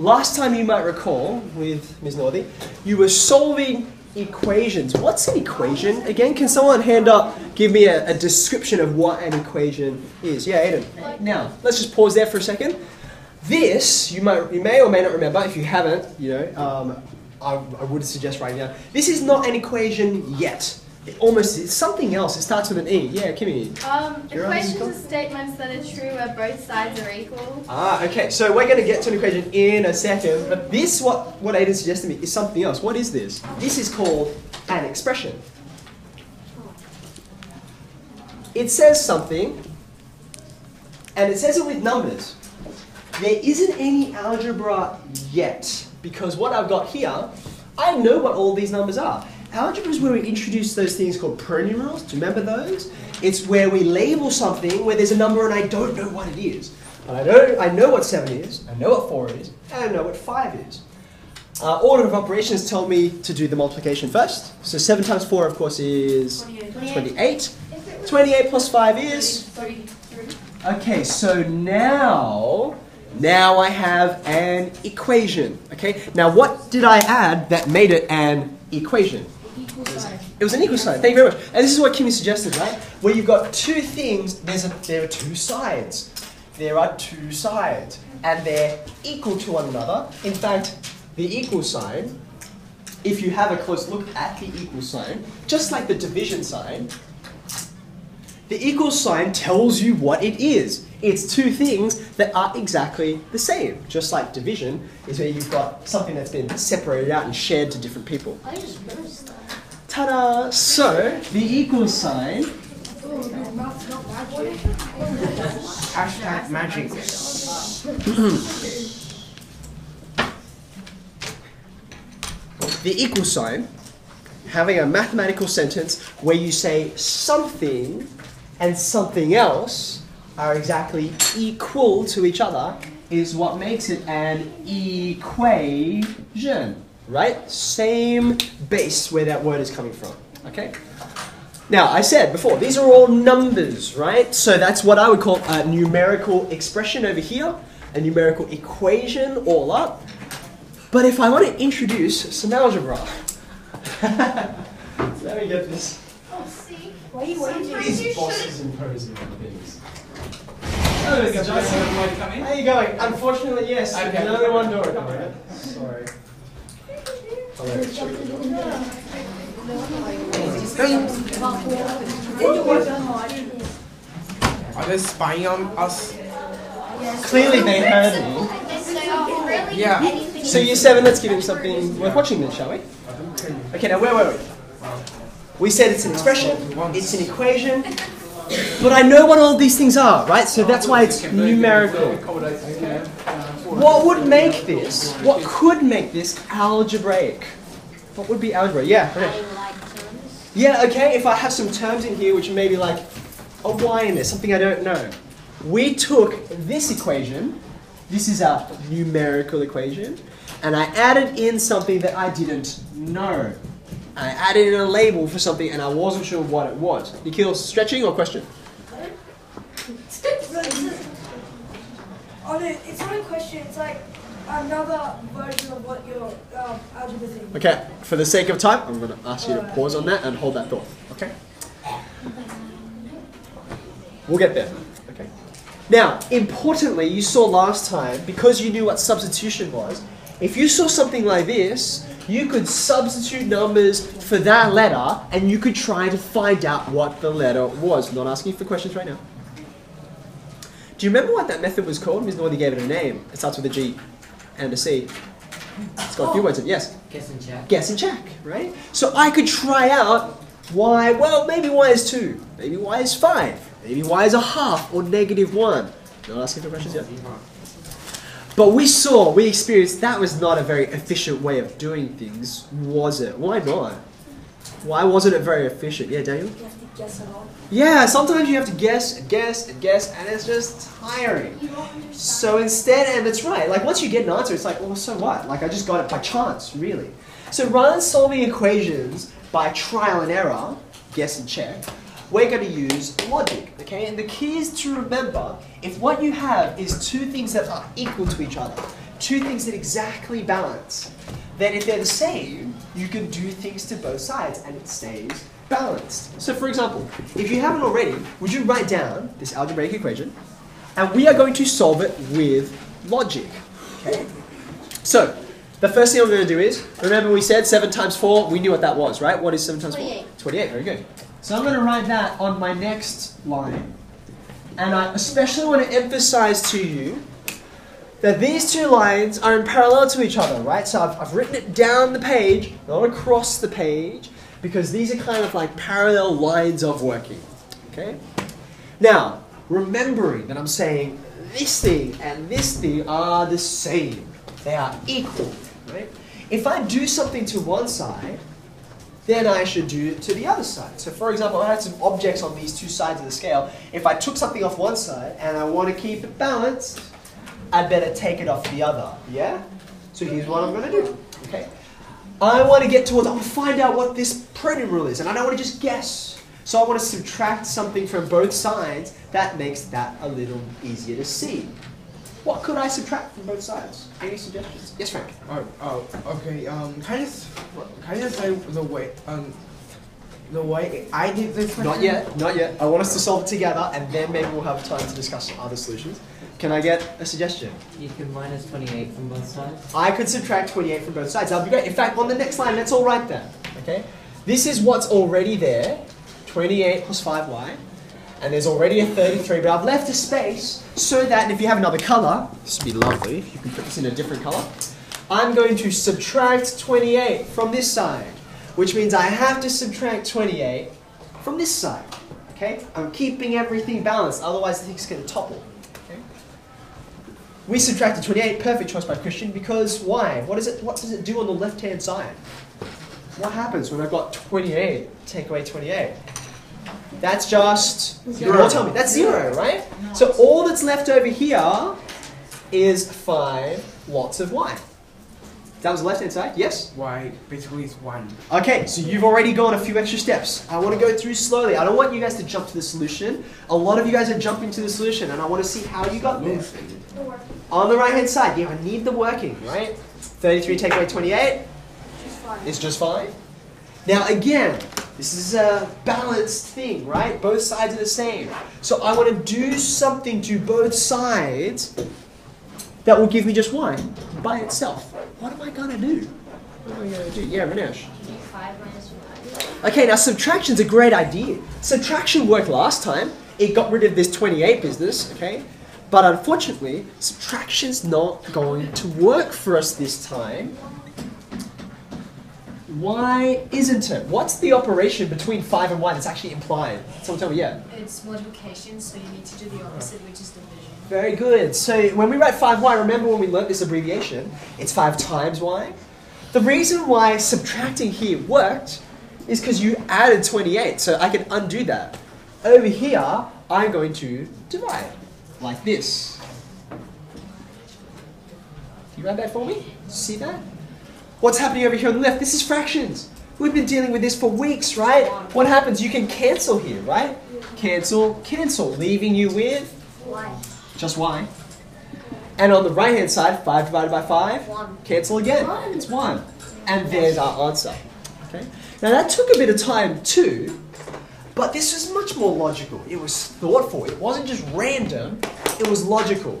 last time you might recall with Ms. Northey, you were solving equations. What's an equation again? Can someone hand up, give me a, a description of what an equation is? Yeah, Aiden. Now, let's just pause there for a second. This, you, might, you may or may not remember, if you haven't, you know, um, I, I would suggest writing down. This is not an equation yet. It almost, it's something else. It starts with an E. Yeah, Kimmy. Um, equations are statements that are true where both sides are equal. Ah, okay. So we're going to get to an equation in a second, but this, what, what Aiden suggested to me, is something else. What is this? This is called an expression. It says something, and it says it with numbers. There isn't any algebra yet, because what I've got here, I know what all these numbers are. Algebra is where we introduce those things called pronumerals. Do you remember those? It's where we label something where there's a number and I don't know what it is. But I know, I know what 7 is, I know what 4 is, and I know what 5 is. Uh, order of operations tell me to do the multiplication first. So 7 times 4, of course, is 28. 28 plus 5 is? 33. Okay, so now, now I have an equation. Okay, now what did I add that made it an equation? It was an equal sign. Thank you very much. And this is what Kimmy suggested, right? Where you've got two things. There's a, there are two sides. There are two sides, and they're equal to one another. In fact, the equal sign. If you have a close look at the equal sign, just like the division sign, the equal sign tells you what it is. It's two things that are exactly the same. Just like division is where you've got something that's been separated out and shared to different people. I just noticed that. Ta-da! So, the equal sign, Hashtag magic. the equal sign, having a mathematical sentence where you say something and something else are exactly equal to each other is what makes it an equation. Right? Same base where that word is coming from. Okay? Now, I said before, these are all numbers, right? So that's what I would call a numerical expression over here, a numerical equation all up. But if I want to introduce some algebra, let me get this. Oh, see? Why are you waiting? These bosses imposing on things. Hello, Mr. Johnson. How you going? Unfortunately, yes. Okay. There's only one door. Sorry. Are they spying on us? Clearly, they heard me. Yeah. So, year seven, let's give him something worth watching then, shall we? Okay, now where were we? We said it's an expression, it's an equation, but I know what all these things are, right? So that's why it's numerical. What would make this, what could make this algebraic? What would be algebra? Yeah, okay. Yeah, okay, if I have some terms in here which may be like a y in there, something I don't know. We took this equation, this is our numerical equation, and I added in something that I didn't know. I added in a label for something and I wasn't sure what it was. Nikhil, stretching or question? Oh no, it's not a question, it's like another version of what your um, algebra thing. Okay, for the sake of time, I'm going to ask you to pause on that and hold that thought. Okay? We'll get there. Okay. Now, importantly, you saw last time, because you knew what substitution was, if you saw something like this, you could substitute numbers for that letter and you could try to find out what the letter was. Not asking for questions right now. Do you remember what that method was called? Ms. Northey gave it a name. It starts with a G and a C. It's got a few words in it. Yes? Guess and check. guess and check, right? So I could try out y, well, maybe y is 2, maybe y is 5, maybe y is a half or negative 1. Not asking for questions yet. But we saw, we experienced that was not a very efficient way of doing things, was it? Why not? Why wasn't it very efficient? Yeah, Daniel? You have to guess a lot. Yeah, sometimes you have to guess and guess and guess, and it's just tiring. you understand. So instead, and that's right, like once you get an answer, it's like, well, so what? Like I just got it by chance, really. So rather than solving equations by trial and error, guess and check, we're going to use logic, okay? And the key is to remember if what you have is two things that are equal to each other, two things that exactly balance, then if they're the same, you can do things to both sides and it stays balanced. So for example, if you haven't already, would you write down this algebraic equation and we are going to solve it with logic. Okay? So, the first thing I'm going to do is, remember we said 7 times 4, we knew what that was, right? What is 7 times 4? 28. 28, very good. So I'm going to write that on my next line. And I especially want to emphasize to you that these two lines are in parallel to each other, right? So I've, I've written it down the page, not across the page, because these are kind of like parallel lines of working, okay? Now, remembering that I'm saying this thing and this thing are the same. They are equal, right? If I do something to one side, then I should do it to the other side. So for example, I had some objects on these two sides of the scale. If I took something off one side and I want to keep it balanced, I better take it off the other, yeah? So here's what I'm going to do, okay? I want to get towards, I want to find out what this pronumeral is, and I don't want to just guess. So I want to subtract something from both sides. That makes that a little easier to see. What could I subtract from both sides? Any suggestions? Yes, Frank. Oh, oh, okay. Um, kind of, kind of say the way, um, the way I did this. Not yet, not yet. I want us to solve it together, and then maybe we'll have time to discuss other solutions. Can I get a suggestion? You can minus 28 from both sides. I could subtract 28 from both sides. That'd be great. In fact, on the next line, let's all write that. Okay? This is what's already there 28 plus 5y. And there's already a 33, but I've left a space so that if you have another color, this would be lovely if you can put this in a different color. I'm going to subtract 28 from this side, which means I have to subtract 28 from this side. Okay? I'm keeping everything balanced, otherwise the thing's going to topple. Okay? We subtracted 28, perfect choice by Christian, because why? What, is it, what does it do on the left-hand side? What happens when I've got 28, take away 28? That's just, Zero. tell me, that's zero, right? So all that's left over here is 5 lots of y. That was the left-hand side, yes? Y basically it's one. Okay, so you've already gone a few extra steps. I want to go through slowly. I don't want you guys to jump to the solution. A lot of you guys are jumping to the solution, and I want to see how you got there. On the right-hand side, you need the working, right? 33 take away 28 is just fine. Now again, this is a balanced thing, right? Both sides are the same. So I want to do something to both sides that will give me just one by itself. What am I gonna do? What am I gonna do? Yeah, Ranesh. Do 5 minus 5. Okay, now subtraction's a great idea. Subtraction worked last time. It got rid of this 28 business, okay? But unfortunately, subtraction's not going to work for us this time. Why isn't it? What's the operation between 5 and 1 that's actually implied? Someone tell me, yeah. It's multiplication, so you need to do the opposite, which is division. Very good. So when we write 5y, remember when we learnt this abbreviation? It's 5 times y. The reason why subtracting here worked is because you added 28, so I can undo that. Over here, I'm going to divide, like this. Can you write that for me? See that? What's happening over here on the left? This is fractions. We've been dealing with this for weeks, right? What happens? You can cancel here, right? Cancel, cancel, leaving you with Why? just y. And on the right hand side, 5 divided by 5, One. cancel again. One. It's 1. And there's our answer. Okay? Now that took a bit of time too, but this was much more logical. It was thoughtful. It wasn't just random, it was logical.